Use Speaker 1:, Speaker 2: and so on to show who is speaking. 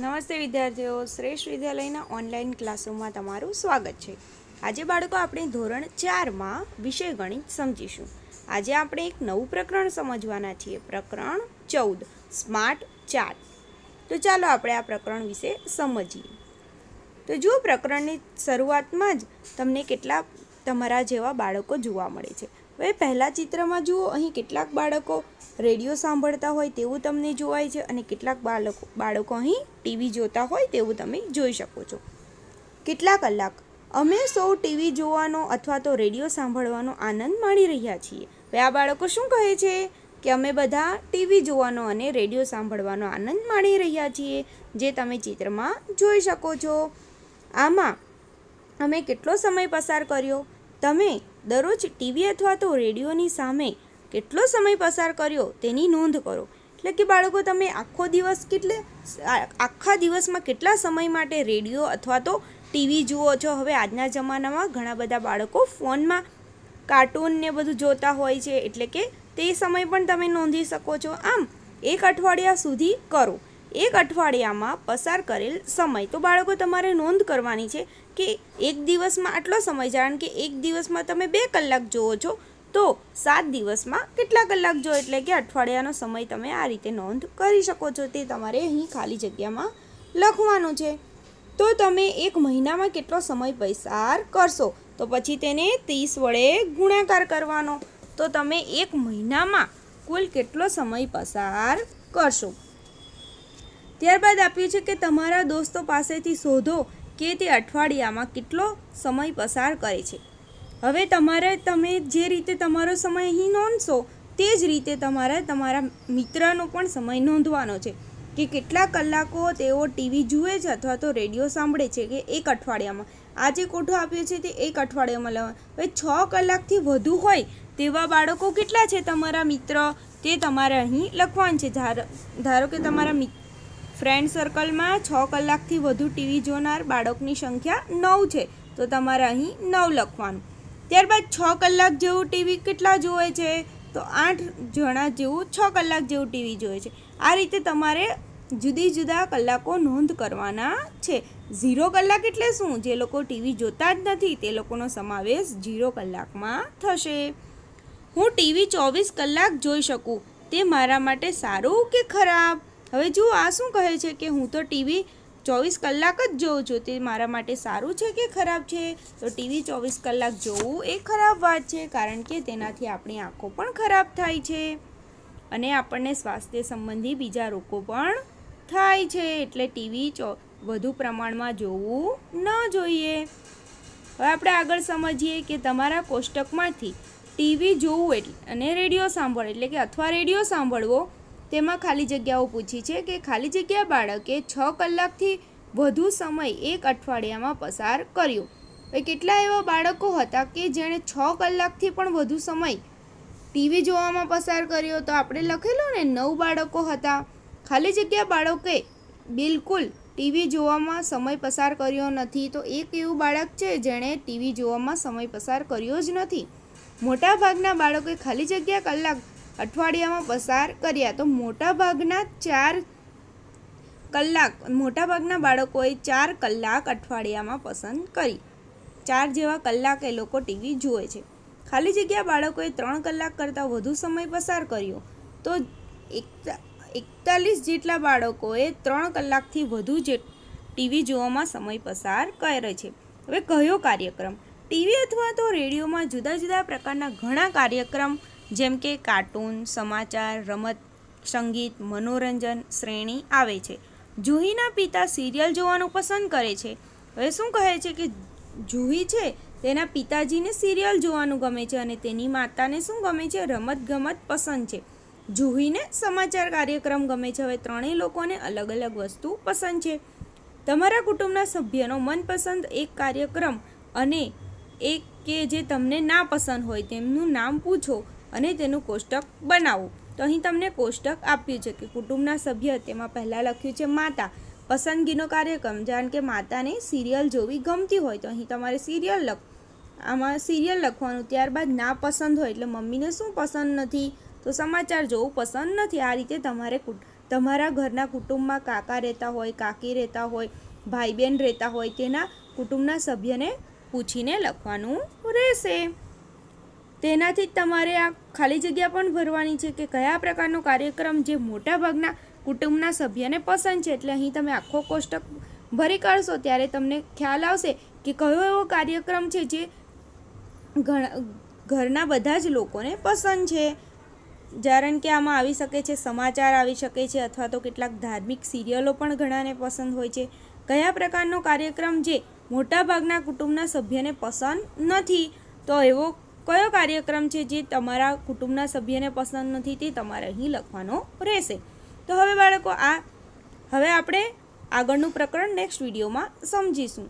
Speaker 1: નમસ્તે વિદ્યાર્થીઓ, શ્રેષ્ઠ વિદ્યાલયના ઓનલાઈન ક્લાસરૂમમાં તમારું સ્વાગત છે. આજે બાળકો આપણે ધોરણ ચારમાં વિષય ગણિત સમજીશું. આજે આપણે એક નવું પ્રકરણ સમજવાના છીએ. પ્રકરણ ચૌદ, સ્માર્ટ ચાર્ટ. તો ચાલો આપણે આ પ્રકરણ વિશે સમજીએ. તો જુઓ, પ્રકરણની શરૂઆતમાં જ તમને કેટલા, તમારા જેવા બાળકો જોવા મળે છે. હવે પહેલાં ચિત્રમાં જુઓ, અહીં કેટલાક બાળકો રેડિયો સાંભળતા હોય તેવું તમને જોવાય છે અને કેટલાક બાળકો બાળકો અહીં ટીવી જોતા હોય તેવું તમે જોઈ શકો છો. કેટલા કલાક? અમે સૌ ટીવી જોવાનો અથવા તો રેડિયો સાંભળવાનો આનંદ માણી રહ્યા છીએ. હવે આ બાળકો શું કહે છે? કે અમે બધા ટીવી જોવાનો અને રેડિયો સાંભળવાનો આનંદ માણી રહ્યા છીએ, જે તમે ચિત્રમાં જોઈ શકો છો. આમાં અમે કેટલો સમય પસાર કર્યો? તમે દરરોજ ટીવી અથવા તો રેડિયોની સામે કેટલો સમય પસાર કર્યો તેની નોંધ કરો. એટલે કે બાળકો, તમે આખો દિવસ કેટલે, આખા દિવસમાં કેટલા સમય માટે રેડિયો અથવા તો ટીવી જુઓ છો? હવે આજના જમાનામાં ઘણા બધા બાળકો ફોનમાં કાર્ટૂન ને બધું જોતા હોય છે. એટલે કે તે સમય પણ તમે નોંધી શકો છો. આમ, એક અઠવાડિયા સુધી કરો. એક અઠવાડિયામાં પસાર કરેલ સમય. તો બાળકો, તમારે નોંધ કરવાની છે કે એક દિવસમાં આટલો સમય કારણ કે એક દિવસમાં તમે બે કલાક જુઓ છો, તો સાત દિવસમાં કેટલા કલાક જો એટલે કે અઠવાડિયાનો સમય તમે આ રીતે નોંધ કરી શકો છો. તે તમારે અહીં ખાલી જગ્યામાં લખવાનું છે. તો તમે એક મહિનામાં કેટલો સમય પસાર કરશો? તો પછી તેને ત્રીસ વડે ગુણાકાર કરવાનો. તો તમે એક મહિનામાં કુલ કેટલો સમય પસાર કરશો? ત્યારબાદ આપ્યું છે કે તમારા દોસ્તો પાસેથી શોધો કે તે અઠવાડિયામાં કેટલો સમય પસાર કરે છે. હવે તમારે તમે જે રીતે તમારો સમય અહીં નોંધશો, તે જ રીતે તમારે તમારા મિત્રનો પણ સમય નોંધવાનો છે કે કેટલા કલાકો તેઓ ટીવી જુએ છે અથવા તો રેડિયો સાંભળે છે કે એક અઠવાડિયામાં. આ જે કોઠો આપ્યો છે તે એક અઠવાડિયામાં લેવા. હવે છ કલાકથી વધુ હોય તેવા બાળકો કેટલા છે તમારા મિત્ર? તે તમારે અહીં લખવાનું છે. ધારો કે તમારા ફ્રેન્ડ સર્કલમાં છ કલાકથી વધુ ટીવી જોનાર બાળકની સંખ્યા નવ છે. તો તમારે અહીં નવ લખવાનું. ત્યારબાદ છ કલાક જેવું ટીવી કેટલા જોવે છે? તો આઠ જણા જેવું છ કલાક જેવું ટીવી જોવે છે. આ રીતે તમારે જુદી જુદા કલાકો નોંધ કરવાના છે. ઝીરો કલાક એટલે શું? જે લોકો ટીવી જોતા જ નથી, તે લોકોનો સમાવેશ ઝીરો કલાકમાં થશે. હું ટીવી ચોવીસ કલાક જોઈ શકું. તે મારા માટે સારું કે ખરાબ? હવે જુઓ, આ શું કહે છે કે હું તો ટીવી ચોવીસ કલાક જ જોઉં છું. તે મારા માટે સારું છે કે ખરાબ છે? તો ટીવી ચોવીસ કલાક જોવું એ ખરાબ વાત છે, કારણ કે તેનાથી આપણી આંખો પણ ખરાબ થાય છે. અને આપણને સ્વાસ્થ્ય સંબંધી બીજા રોગો પણ થાય છે. એટલે ટીવી ચો, વધુ પ્રમાણમાં જોવું ન જોઈએ. હવે આપણે આગળ સમજીએ કે તમારા કોષ્ટકમાંથી ટીવી જોવું એટલે, અને રેડિયો સાંભળ, એટલે કે અથવા રેડિયો સાંભળવો તેમાં ખાલી જગ્યાઓ પૂછી છે કે ખાલી જગ્યા બાળકે છ કલાકથી વધુ સમય એક અઠવાડિયામાં પસાર કર્યો. એ કેટલા એવા બાળકો હતા કે જેણે છ કલાકથી પણ વધુ સમય ટીવી જોવામાં પસાર કર્યો? તો આપણે લખેલું ને, નવ બાળકો હતા. ખાલી જગ્યા બાળકે બિલકુલ ટીવી જોવામાં સમય પસાર કર્યો નથી. તો એક એવું બાળક છે જેણે ટીવી જોવામાં સમય પસાર કર્યો જ નથી. મોટાભાગના બાળકોએ ખાલી જગ્યા કલાક અઠવાડિયામાં પસાર કર્યા. તો મોટાભાગના ચાર કલાક, મોટાભાગના બાળકોએ ચાર કલાક અઠવાડિયામાં પસંદ કરી. ચાર જેવા કલાક એ લોકો ટીવી જુએ છે. ખાલી જગ્યા બાળકોએ ત્રણ કલાક કરતાં વધુ સમય પસાર કર્યો. તો એકતાલીસ જેટલા બાળકોએ ત્રણ કલાકથી વધુ જે ટીવી જોવામાં સમય પસાર કરે છે. હવે કયો કાર્યક્રમ? ટીવી અથવા તો રેડિયોમાં જુદા જુદા પ્રકારના ઘણા કાર્યક્રમ જેમ કે કાર્ટૂન, સમાચાર, રમત, સંગીત, મનોરંજન શ્રેણી આવે છે. જુહીના પિતા સિરિયલ જોવાનું પસંદ કરે છે. હવે શું કહે છે કે જુહી છે? તેના પિતાજીને સિરિયલ જોવાનું ગમે છે અને તેની માતાને શું ગમે છે? રમત ગમત પસંદ છે. જુહીને સમાચાર કાર્યક્રમ ગમે છે. હવે ત્રણેય લોકોને અલગ અલગ વસ્તુ પસંદ છે. તમારા કુટુંબના સભ્યનો મનપસંદ એક કાર્યક્રમ અને એક કે જે તમને ના પસંદ હોય તેમનું નામ પૂછો. અને તેનું કોષ્ટક બનાવવું તો અહીં તમને કોષ્ટક આપ્યું છે કે કુટુંબના સભ્ય તેમાં પહેલાં લખ્યું છે માતા. પસંદગીનો કાર્યક્રમ, જાણ કે માતાને સિરિયલ જોવી ગમતી હોય તો અહીં તમારે સિરિયલ લખ, આમાં સિરિયલ લખવાનું ત્યારબાદ ના પસંદ હોય એટલે મમ્મીને શું પસંદ નથી? તો સમાચાર જોવું પસંદ નથી. આ રીતે તમારે તમારા ઘરના કુટુંબમાં કાકા રહેતા હોય, કાકી રહેતા હોય ભાઈ બહેન રહેતા હોય તેના કુટુંબના સભ્યને પૂછીને લખવાનું રહેશે. તેનાથી જ તમારે આ ખાલી જગ્યા પણ ભરવાની છે કે કયા પ્રકારનો કાર્યક્રમ જે મોટાભાગના કુટુંબના સભ્યને પસંદ છે. એટલે અહીં તમે આખો કોષ્ટક ભરી કાઢશો ત્યારે તમને ખ્યાલ આવશે કે કયો એવો કાર્યક્રમ છે જે ઘરના બધા જ લોકોને પસંદ છે. કારણ કે આમાં આવી શકે છે, સમાચાર આવી શકે છે અથવા તો કેટલાક ધાર્મિક સિરિયલો પણ ઘણાને પસંદ હોય છે. કયા પ્રકારનો કાર્યક્રમ જે મોટાભાગના કુટુંબના સભ્યને પસંદ નથી. તો એવો કયો કાર્યક્રમ છે જે તમારા કુટુંબના સભ્યને પસંદ નથી તે તમારે અહીં લખવાનો રહેશે. તો હવે બાળકો, આ હવે આપણે આગળનું પ્રકરણ નેક્સ્ટ વિડીયોમાં સમજીશું.